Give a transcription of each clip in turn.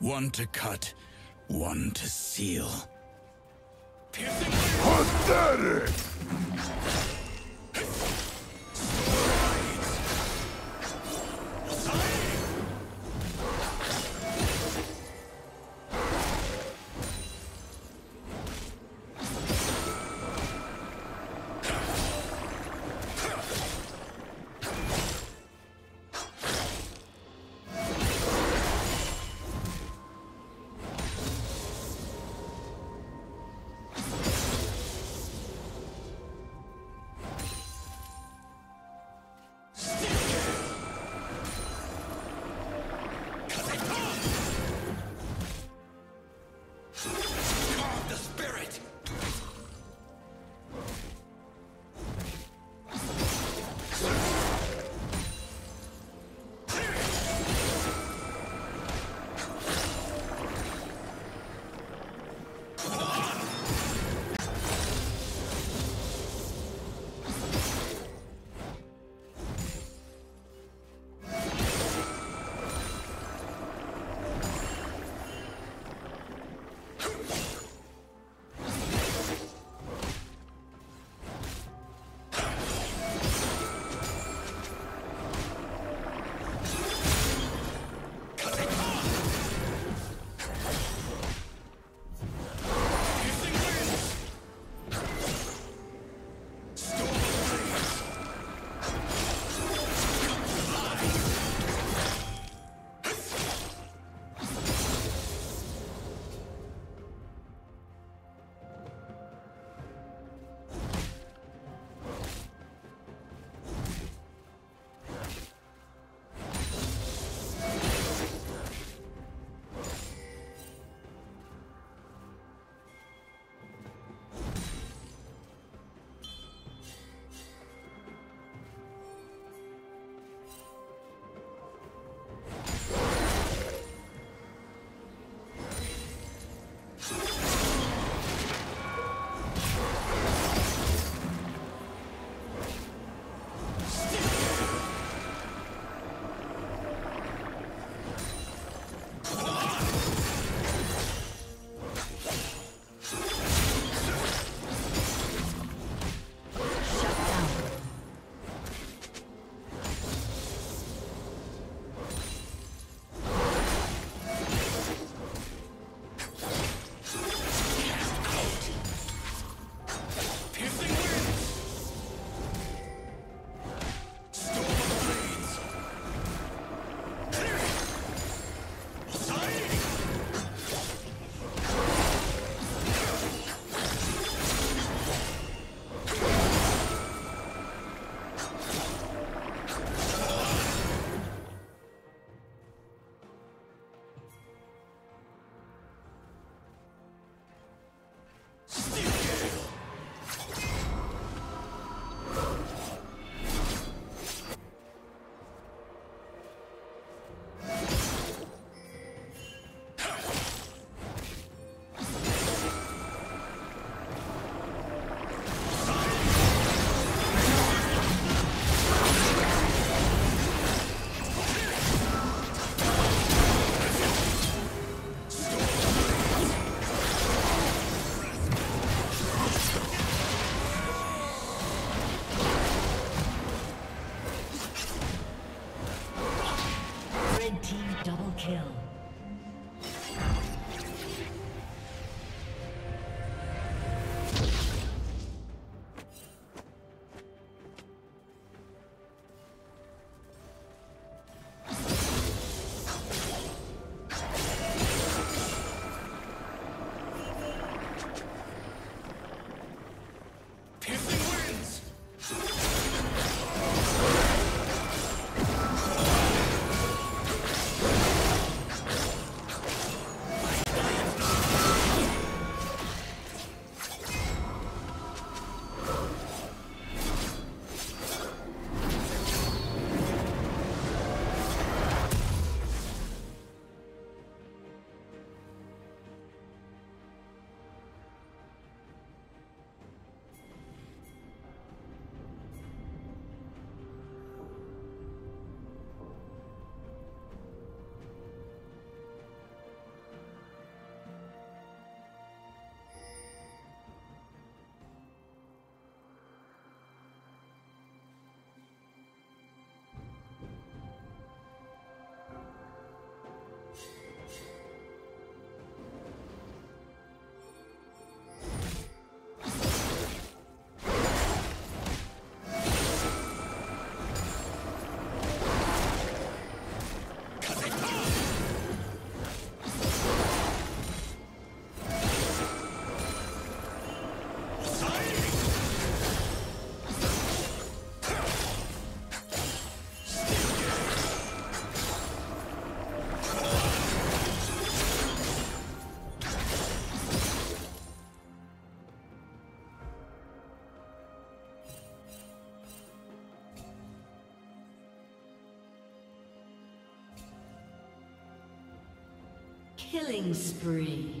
One to cut, one to seal. Pathetic! Killing spree.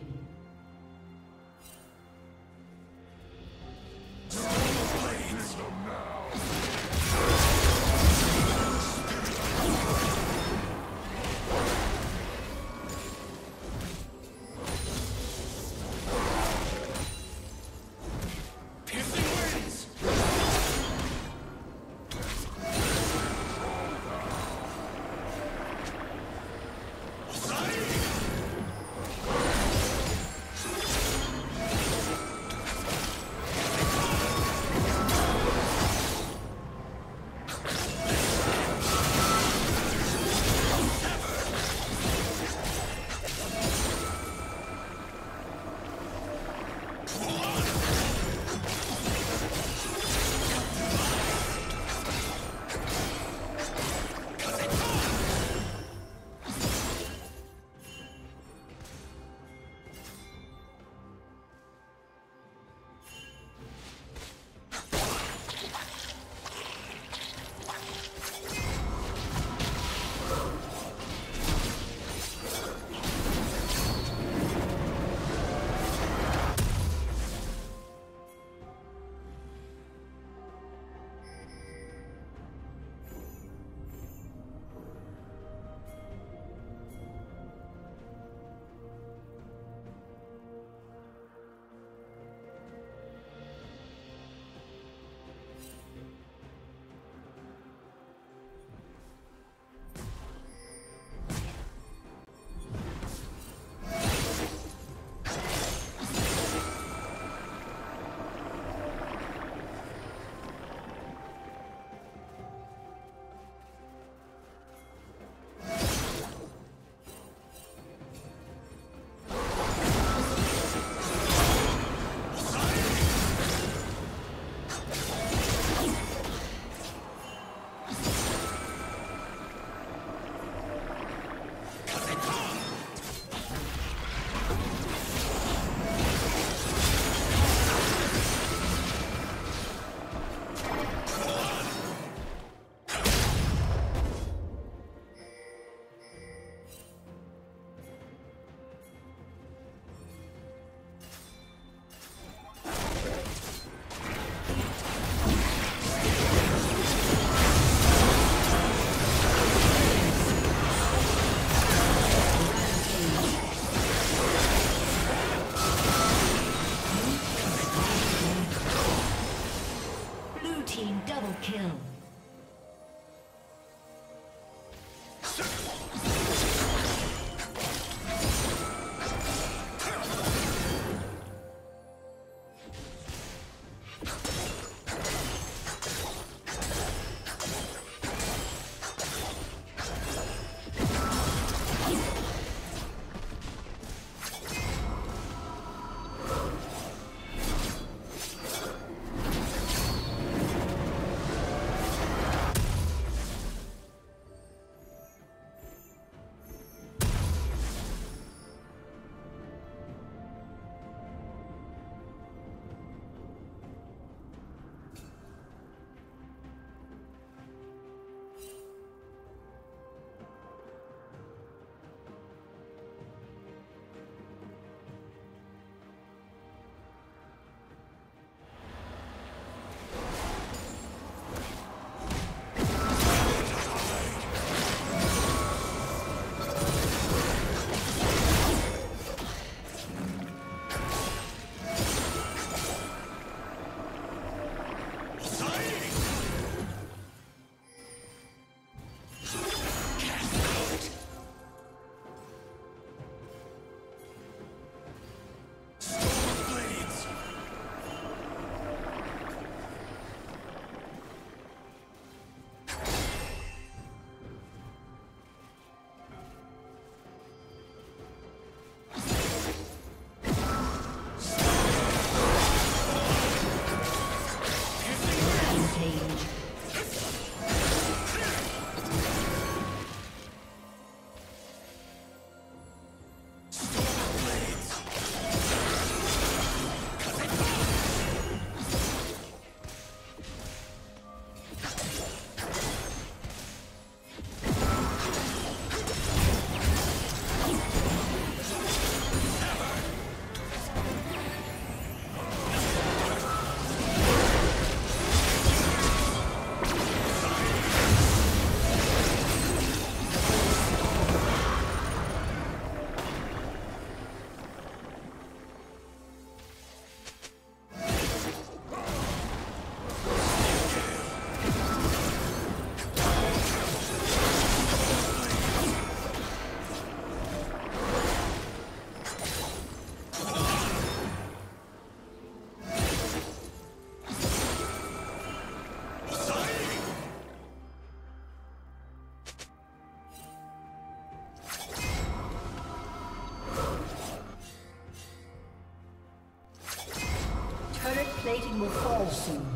Soon.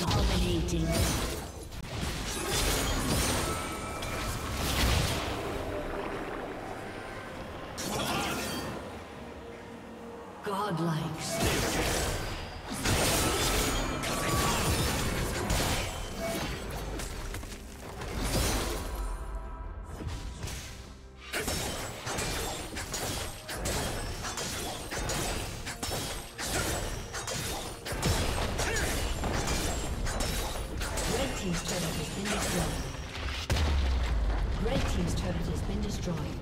Dominating. Destroyed.